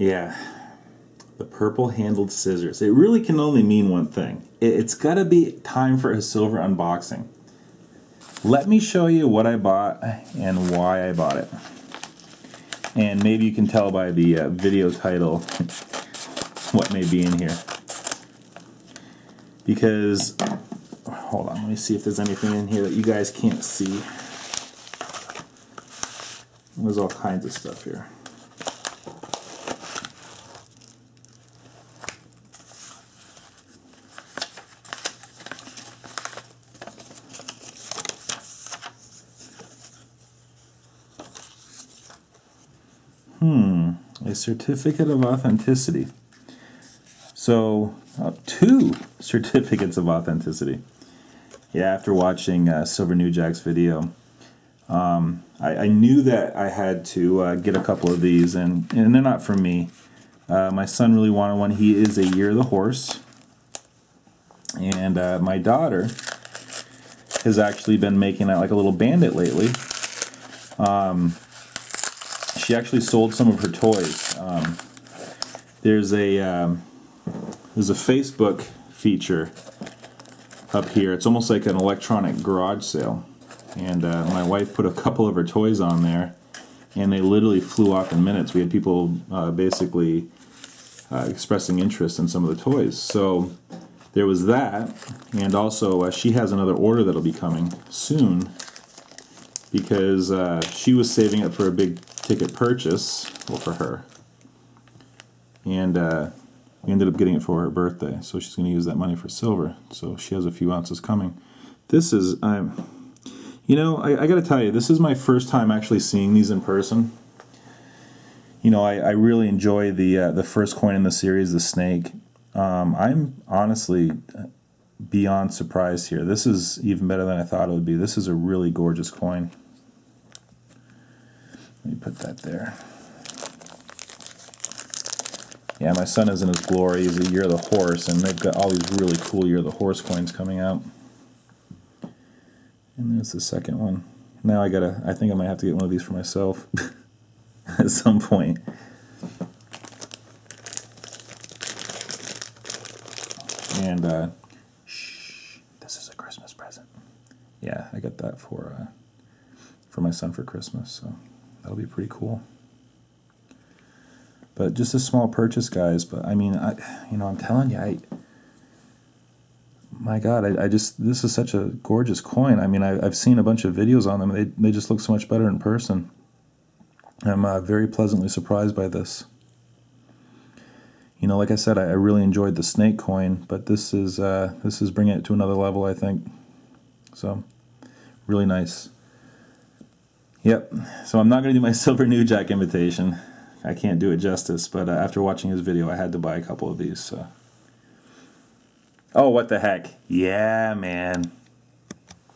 Yeah. The purple handled scissors. It really can only mean one thing. It- It's got to be time for a silver unboxing. Let me show you what I bought and why I bought it. And maybe you can tell by the uh, video title what may be in here. Because, hold on, let me see if there's anything in here that you guys can't see. There's all kinds of stuff here. Hmm, a certificate of authenticity. So, uh, two certificates of authenticity. Yeah, after watching uh, Silver NewJack's video, um, I, I knew that I had to uh, get a couple of these, and, and they're not for me. Uh, my son really wanted one. He is a year of the horse. And uh, my daughter has actually been making out like a little bandit lately. Um, she actually sold some of her toys. Um, there's a um, there's a Facebook feature up here. It's almost like an electronic garage sale, and uh, my wife put a couple of her toys on there, and they literally flew off in minutes. We had people uh, basically uh, expressing interest in some of the toys. So there was that, and also uh, she has another order that'll be coming soon because uh, she was saving it for a big ticket purchase, well, for her, and uh, we ended up getting it for her birthday. So she's going to use that money for silver. So she has a few ounces coming. This is I'm, you know, I, I got to tell you, this is my first time actually seeing these in person. You know, I, I really enjoy the uh, the first coin in the series, the snake. Um, I'm honestly beyond surprised here. This is even better than I thought it would be. This is a really gorgeous coin. Let me put that there. Yeah, my son is in his glory. He's a Year of the Horse, and they've got all these really cool Year of the Horse coins coming out. And there's the second one. Now I gotta, I think I might have to get one of these for myself at some point. And, uh, shh, this is a Christmas present. Yeah, I got that for, uh, for my son for Christmas, so that'll be pretty cool. But just a small purchase, guys. But I mean, I, you know, I'm telling you, I, my God, I, I just this is such a gorgeous coin. I mean, I, I've seen a bunch of videos on them. They they just look so much better in person. I'm uh, very pleasantly surprised by this. You know, like I said, I, I really enjoyed the snake coin, but this is uh, this is bringing it to another level. I think. So, really nice. Yep. So I'm not going to do my Silver NewJack invitation. I can't do it justice, but uh, after watching his video, I had to buy a couple of these. So. Oh, what the heck? Yeah, man.